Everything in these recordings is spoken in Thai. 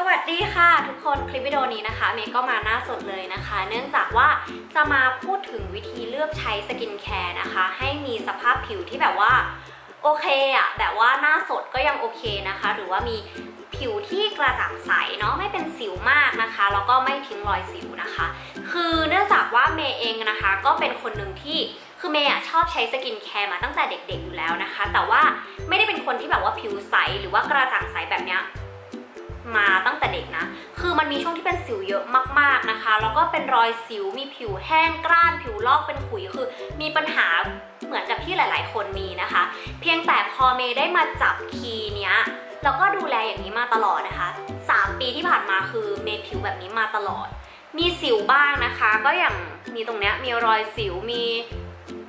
สวัสดีค่ะทุกคนคลิปวิดีโอนี้นะคะเมย์ก็มาหน้าสดเลยนะคะ เนื่องจากว่าจะมาพูดถึงวิธีเลือกใช้สกินแคร์นะคะ ให้มีสภาพผิวที่แบบว่าโอเคอะแบบว่าหน้าสดก็ยังโอเคนะคะ หรือว่ามีผิวที่กระจ่างใสเนาะไม่เป็นสิวมากนะคะ แล้วก็ไม่ทิ้งรอยสิวนะคะ คือเนื่องจากว่าเมย์เองนะคะ ก็เป็นคนหนึ่งที่คือเมย์อะชอบใช้สกินแคร์มาตั้งแต่เด็กๆอยู่แล้วนะคะ แต่ว่าไม่ได้เป็นคนที่แบบว่าผิวใสหรือว่ากระจ่างใสแบบเนี้ย มาตั้งแต่เด็กนะ คือมันมีช่วงที่เป็นสิวเยอะมากๆนะคะ แล้วก็เป็นรอยสิว มีผิวแห้งกร้าน ผิวลอกเป็นขุย คือมีปัญหาเหมือนกับที่หลาย ๆ คนมีนะคะ เพียงแต่พอเมย์ได้มาจับคีย์เนี้ยแล้วก็ดูแลอย่างนี้มาตลอดนะคะ 3 ปีที่ผ่านมาคือเมย์ผิวแบบนี้มาตลอด มีสิวบ้างนะคะ ก็อย่างมีตรงเนี้ยมีรอยสิว มี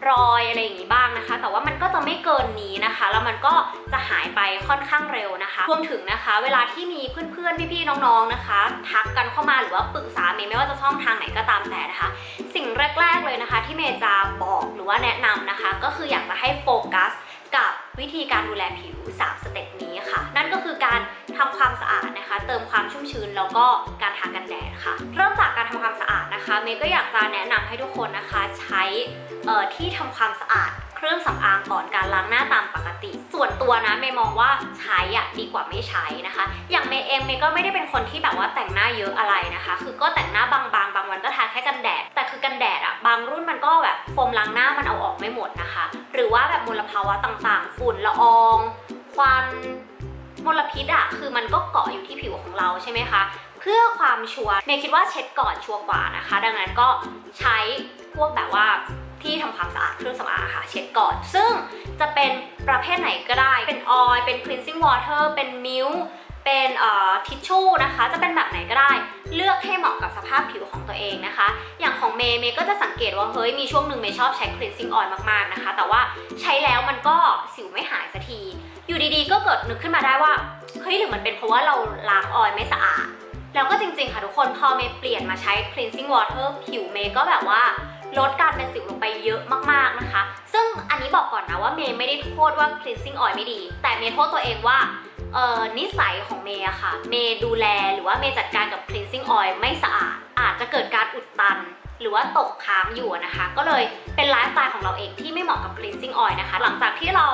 รอยอะไรอย่างนี้บ้างนะคะ แต่ว่ามันก็จะไม่เกินนี้นะคะ แล้วมันก็จะหายไปค่อนข้างเร็วนะคะรวมถึงนะคะ เวลาที่มีเพื่อนๆพี่ๆน้องๆนะคะ ทักกันเข้ามาหรือว่าปรึกษาเมย์ไม่ว่าจะช่องทางไหนก็ตามแต่นะคะ สิ่งแรกๆเลยนะคะ ที่เมย์จะบอกหรือว่าแนะนำนะคะ ก็คืออยากจะให้โฟกัสกับวิธีการดูแลผิว 3 สเต็ปนี้ค่ะ นั่นก็คือการทำความสะอาด เติมความชุ่มชื้นแล้วก็การทากันแดดค่ะ เริ่มจากการทำความสะอาดนะคะ เมย์ก็อยากจะแนะนำให้ทุกคนนะคะใช้ที่ทำความสะอาดเครื่องสำอางก่อนการล้างหน้าตามปกติ ส่วนตัวนะเมย์มองว่าใช้อะดีกว่าไม่ใช้นะคะ อย่างเมย์เองเมย์ก็ไม่ได้เป็นคนที่แบบว่าแต่งหน้าเยอะอะไรนะคะ คือก็แต่งหน้าบางๆ บางวันก็ทาแค่กันแดด แต่คือกันแดดอะบางรุ่นมันก็แบบโฟมล้างหน้ามันเอาออกไม่หมดนะคะ หรือว่าแบบมลภาวะต่างๆ ฝุ่นละออง ควัน มลพิษอะคือมันก็เกาะอยู่ที่ผิวของเราใช่ไหมคะ เพื่อความชัวร์เมย์คิดว่าเช็ดก่อนชัวร์กว่านะคะ ดังนั้นก็ใช้พวกแบบว่าที่ทำความสะอาดเครื่องสำอางค่ะ เช็ดก่อน ซึ่งจะเป็นประเภทไหนก็ได้ เป็น oil เป็น cleansing water เป็น milk เป็นทิชชู่นะคะ จะเป็นแบบไหนก็ได้ เลือกให้เหมาะกับสภาพผิวของตัวเองนะคะ อย่างของเมย์เมย์ก็จะสังเกตว่าเฮ้ยมีช่วงหนึ่งเมย์ชอบใช้ cleansing oil มากๆนะคะ แต่ว่าใช้แล้วมันก็สิวไม่หายสักที อยู่ดีๆ ก็เกิดนึกขึ้นมาได้ว่า เฮ้ยหรือมันเป็นเพราะว่าเราล้างออยไม่สะอาด แล้วก็จริงๆ ค่ะทุกคน พอเมย์เปลี่ยนมาใช้ cleansing water ผิวเมย์ก็แบบว่าลดการเป็นสิวลงไปเยอะมากๆนะคะ ซึ่งอันนี้บอกก่อนนะว่าเมย์ไม่ได้โทษว่า cleansing oil ไม่ดี แต่เมย์โทษตัวเองว่าเออนิสัยของเมย์อะค่ะ เมย์ดูแลหรือว่าเมย์จัดการกับ cleansing oil ไม่สะอาด อาจจะเกิดการอุดตัน หรือว่าตกค้างอยู่นะคะ ก็เลยเป็นไลฟ์สไตล์ของเราเองที่ไม่เหมาะกับ cleansing oil นะคะ หลังจากที่เรา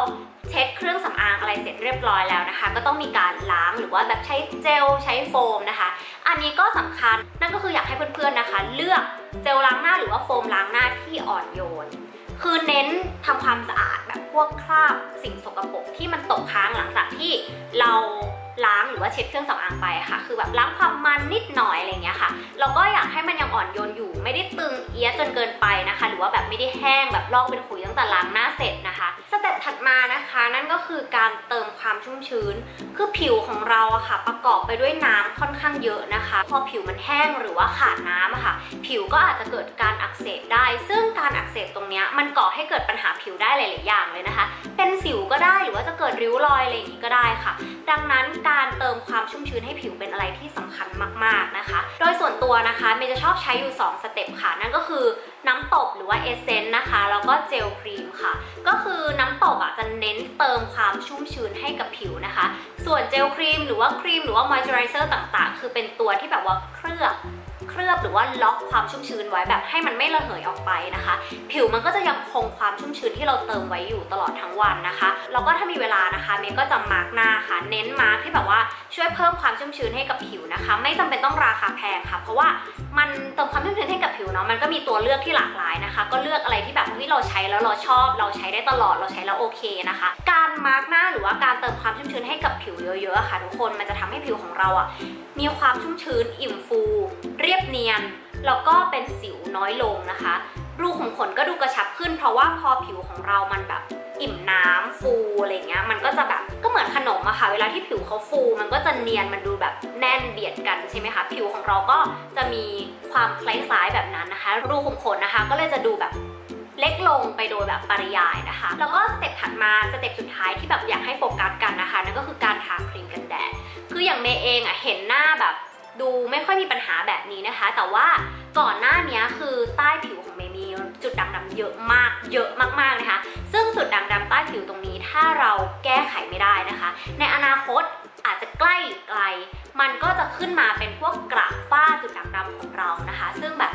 เช็ดเครื่องสำอางอะไรเสร็จเรียบร้อยแล้วนะคะ ก็ต้องมีการล้างหรือว่าแบบใช้เจลใช้โฟมนะคะ อันนี้ก็สำคัญนั่นก็คืออยากให้เพื่อนๆนะคะ เลือกเจลล้างหน้าหรือว่าโฟมล้างหน้าที่อ่อนโยน คือเน้นทำความสะอาดแบบพวกคราบสิ่งสกปรกที่มันตกค้างหลังจากที่เราล้างหรือว่าเช็ดเครื่องสำอางไปค่ะ คือแบบล้างความมันนิดหน่อยอะไรเงี้ยค่ะ เราก็อยากให้มันยังอ่อนโยนอยู่ ไม่ได้ตึงเอี้ยจนเกินไปนะคะ หรือว่าแบบไม่ได้แห้งแบบลอกเป็นขุยตั้งแต่ล้างหน้าเสร็จนะคะ ปถัดมานะคะ นั่นก็คือการเติมความชุ่มชื้น คือผิวของเราอะค่ะ ประกอบไปด้วยน้ำค่อนข้างเยอะนะคะ พอผิวมันแห้งหรือว่าขาดน้ำอะค่ะ ผิวก็อาจจะเกิดการอักเสบได้ ซึ่งการอักเสบตรงนี้มันก่อให้เกิดปัญหาผิวได้หลาย ๆ อย่างเลยนะคะ เป็นสิวก็ได้หรือว่าจะเกิดริ้วรอยอะไรอย่างนี้ก็ได้ค่ะ ดังนั้นการเติมความชุ่มชื้นให้ผิวเป็นอะไรที่สำคัญมาก ๆ นะคะ โดยส่วนตัวนะคะเมย์จะชอบใช้อยู่ 2 สเต็ปค่ะ นั่นก็คือ น้ำตบหรือว่า essence นะคะ แล้วก็เจลครีมค่ะ ก็คือน้ำตบอะจะเน้นเติมความชุ่มชื้นให้กับผิวนะคะ ส่วนเจลครีมหรือว่าครีมหรือว่ามอยเจอไรเซอร์ต่างๆ คือเป็นตัวที่แบบว่าเคลือบเคลือบหรือว่าล็อกความชุ่มชื้นไว้แบบให้มันไม่ระเหยออกไปนะคะ ผิวมันก็จะยังคงความชุ่มชื้นที่เราเติมไว้อยู่ตลอดทั้งวันนะคะแล้วก็ถ้ามีเวลานะคะเมย์ก็จะมาสก์หน้าค่ะ เน้นมาสก์ที่แบบว่าช่วยเพิ่มความชุ่มชื้นให้กับผิวนะคะ ไม่จำเป็นต้องราคาแพงค่ะ เพราะว่า มันเติมความชุ่มชื้นให้กับผิวเนาะมันก็มีตัวเลือกที่หลากหลายนะคะ ก็เลือกอะไรที่แบบที่เราใช้แล้วเราชอบ เราใช้ได้ตลอดเราใช้แล้วโอเคนะคะ การมาร์กหน้าหรือว่าการเติมความชุ่มชื้นให้กับผิวเยอะๆค่ะ ทุกคนมันจะทำให้ผิวของเราอะมีความชุ่มชื้น อิ่มฟู เรียบเนียน แล้วก็เป็นสิวน้อยลงนะคะ รูขุมขนก็ดูกระชับขึ้น เพราะว่าพอผิวของเรามันแบบอิ่มน้ำฟูอะไรเงี้ยมันก็จะแบบ เหมือนขนมอะค่ะ เวลาที่ผิวเขาฟูมันก็จะเนียนมันดูแบบแน่นเบียดกันใช่ไหมคะ ผิวของเราก็จะมีความคล้ายๆแบบนั้นนะคะ รูขุมขนนะคะ ก็เลยจะดูแบบเล็กลงไปโดยแบบปริยายนะคะ แล้วก็สเต็ปถัดมาสเต็ปสุดท้ายที่แบบอยากให้โฟกัสกันนะคะนั่นก็คือการทาครีมกันแดด คืออย่างเมย์เองอะเห็นหน้าแบบดูไม่ค่อยมีปัญหาแบบนี้นะคะ แต่ว่าก่อนหน้านี้คือใต้ผิวของ มีจุดด่างดำเยอะมาก เยอะมากๆนะคะ ซึ่งจุดด่างดำใต้ผิวตรงนี้ถ้าเราแก้ไขไม่ได้นะคะ ในอนาคตอาจจะใกล้ไกล มันก็จะขึ้นมาเป็นพวกกระฝ้าจุดด่างดำของเรานะคะ ซึ่งแบบ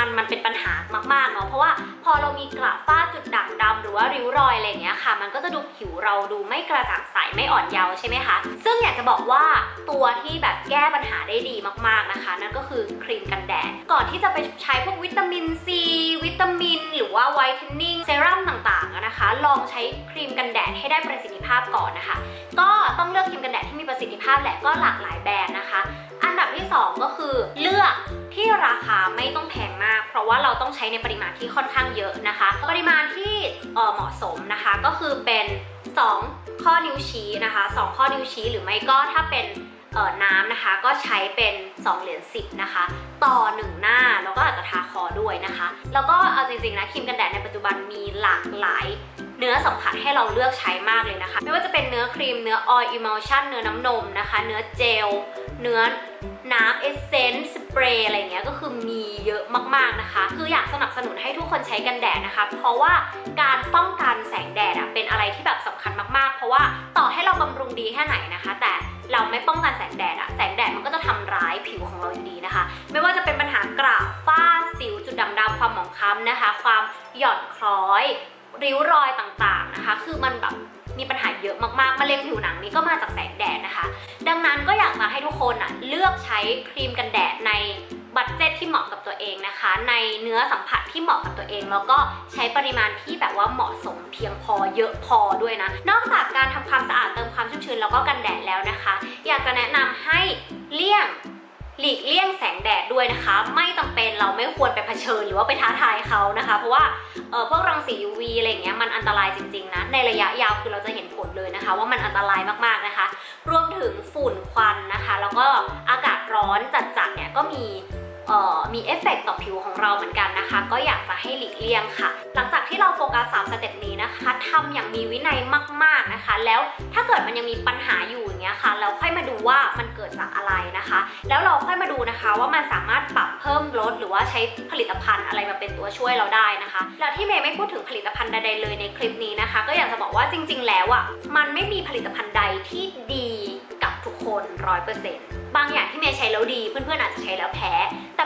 มันมันเป็นปัญหามากๆเนาะเพราะว่าพอเรามีกระฝ้าจุดด่างดำหรือว่าริ้วรอยอะไรเงี้ยค่ะ มันก็จะดูผิวเราดูไม่กระจ่างใสไม่อ่อนเยาว์ใช่ไหมคะซึ่งอยากจะบอกว่าตัวที่แบบแก้ปัญหาได้ดีมากๆนะคะ นั่นก็คือครีมกันแดดก่อนที่จะไปใช้พวกวิตามินซีวิตามิน หรือว่าไวท์เทนนิ่งเซรั่มต่างๆนะคะ ลองใช้ครีมกันแดดให้ได้ประสิทธิภาพก่อนนะคะ ก็ต้องเลือกครีมกันแดดที่มีประสิทธิภาพแหละก็หลากหลายแบรนด์นะคะ อันดับที่ 2 ก็คือเลือก ว่าเราต้องใช้ในปริมาณที่ค่อนข้างเยอะนะคะ ปริมาณที่เหมาะสมนะคะก็คือเป็น 2 ข้อนิ้วชี้นะคะ 2 ข้อนิ้วชี้หรือไม่ก็ถ้าเป็นน้ำนะคะก็ใช้เป็น 2 เหรียญ10 นะคะ ต่อ 1 หน้าแล้วก็อาจจะทาคอด้วยนะคะ แล้วก็เอาจริงๆนะครีมกันแดดในปัจจุบันมีหลากหลายเนื้อสัมผัสให้เราเลือกใช้มากเลยนะคะ ไม่ว่าจะเป็นเนื้อครีมเนื้อออยล์อิมัลชันเนื้อน้ำนมนะคะ เนื้อเจล เนื้อน้ำเอสเซนส์สเปรย์อะไรเงี้ยก็คือมี มากๆนะคะ คืออยากสนับสนุนให้ทุกคนใช้กันแดดนะคะ เพราะว่าการป้องกันแสงแดดอะเป็นอะไรที่แบบสำคัญมากๆ เพราะว่าต่อให้เราบำรุงดีแค่ไหนนะคะ แต่เราไม่ป้องกันแสงแดดอะแสงแดดมันก็จะทำร้ายผิวของเราอยู่ดีนะคะ ไม่ว่าจะเป็นปัญหากระฝ้าสิวจุดด่างดำความหมองคล้ำนะคะ ความหย่อนคล้อย ริ้วรอยต่างๆนะคะ คือมันแบบมีปัญหาเยอะมากๆมะเร็งผิวหนังนี่ก็มาจากแสงแดดนะคะ ดังนั้นก็อยากจะให้ทุกคนอะเลือกใช้ครีมกันแดดใน บัตเจ็ตที่เหมาะกับตัวเองนะคะ ในเนื้อสัมผัสที่เหมาะกับตัวเอง แล้วก็ใช้ปริมาณที่แบบว่าเหมาะสมเพียงพอเยอะพอด้วยนะ นอกจากการทำความสะอาดเติมความชุ่มชื้นแล้วก็กันแดดแล้วนะคะ อยากจะแนะนำให้เลี่ยงหลีกเลี่ยงแสงแดดด้วยนะคะ ไม่จำเป็นเราไม่ควรไปเผชิญหรือว่าไปท้าทายเขานะคะ เพราะว่าเออพวกรังสี UV อะไรเงี้ยมันอันตรายจริงๆนะในระยะยาวคือเราจะเห็นผลเลยนะคะ ว่ามันอันตรายมากๆนะคะ รวมถึงฝุ่นควันนะคะ แล้วก็อากาศร้อนจัดๆเนี่ยก็มี มีเอฟเฟกต์ต่อผิวของเราเหมือนกันนะคะ ก็อยากจะให้หลีกเลี่ยงค่ะ หลังจากที่เราโฟกัส3 step นี้นะคะทำอย่างมีวินัยมาก ๆนะคะ แล้วถ้าเกิดมันยังมีปัญหาอยู่อย่างเงี้ยค่ะเราค่อยมาดูว่ามันเกิดจากอะไรนะคะ แล้วเราค่อยมาดูนะคะว่ามันสามารถปรับเพิ่มลดหรือว่าใช้ผลิตภัณฑ์อะไรมาเป็นตัวช่วยเราได้นะคะ แล้วที่เมย์ไม่พูดถึงผลิตภัณฑ์ใดๆเลยในคลิปนี้นะคะ ก็อยากจะบอกว่าจริง ๆ แล้วอะมันไม่มีผลิตภัณฑ์ใดที่ดีกับทุกคนร้อยเปอร์เซ็นต์บางอย่างที่เมย์ใช้แล้วดีเพื่อนๆอาจจะใช้แล้วแพ้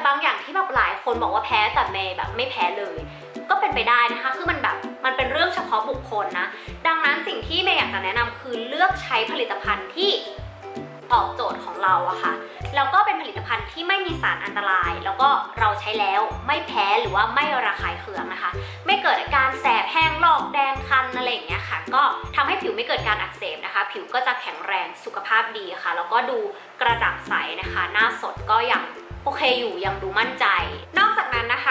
บางอย่างที่แบบหลายคนบอกว่าแพ้แต่เมย์แบบไม่แพ้เลย ก็เป็นไปได้นะคะคือมันแบบมันเป็นเรื่องเฉพาะบุคคลนะ ดังนั้นสิ่งที่เมย์อยากจะแนะนำคือเลือกใช้ผลิตภัณฑ์ที่ตอบโจทย์ของเราอะค่ะ แล้วก็เป็นผลิตภัณฑ์ที่ไม่มีสารอันตราย แล้วก็เราใช้แล้วไม่แพ้หรือว่าไม่ระคายเคืองนะคะ ไม่เกิดอาการแสบแห้งลอกแดงคันอะไรอย่างเงี้ยค่ะ ก็ทำให้ผิวไม่เกิดการอักเสบนะคะ ผิวก็จะแข็งแรงสุขภาพดีค่ะ แล้วก็ดูกระจ่างใสนะคะ หน้าสดก็ยัง โอเคอยู่ยังดูมั่นใจ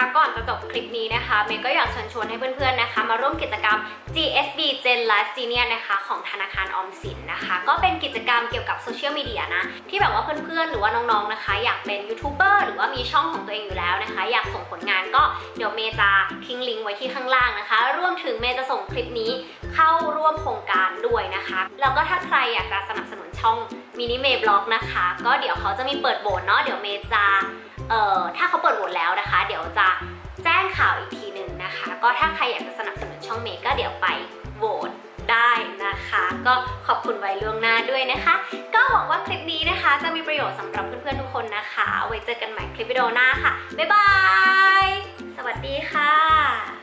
คะก่อนจะจบคลิปนี้นะคะเมย์ก็อยากเชิญชวนให้เพื่อนๆนะคะ มาร่วมกิจกรรม GSB Gen Life Genius นะคะของธนาคารออมสินนะคะ ก็เป็นกิจกรรมเกี่ยวกับโซเชียลมีเดียนะ ที่แบบว่าเพื่อนๆ หรือว่าน้องๆนะคะ อยากเป็นยูทูบเบอร์หรือว่ามีช่องของตัวเองอยู่แล้วนะคะ อยากส่งผลงานก็เดี๋ยวเมย์จะทิ้งลิงก์ไว้ที่ข้างล่างนะคะ รวมถึงเมย์จะส่งคลิปนี้เข้าร่วมโครงการด้วยนะคะแล้วก็ถ้าใครอยากจะสนับสนุนช่องมินิเมย์บล็อกนะคะ ก็เดี๋ยวเขาจะมีเปิดโหวตเนาะเดี๋ยวเมย์จะ เอ่อถ้าเขาเปิดโหวตแล้วนะคะ เดี๋ยวจะแจ้งข่าวอีกทีหนึ่งนะคะ ก็ถ้าใครอยากจะสนับสนุนช่องเมย์ก็เดี๋ยวไปโหวตได้นะคะ ก็ขอบคุณไว้ล่วงหน้าด้วยนะคะ ก็หวังว่าคลิปนี้นะคะ จะมีประโยชน์สำหรับเพื่อนๆทุกคนนะคะ ไว้เจอกันใหม่คลิปวิดีโอหน้าค่ะ บ๊ายบาย สวัสดีค่ะ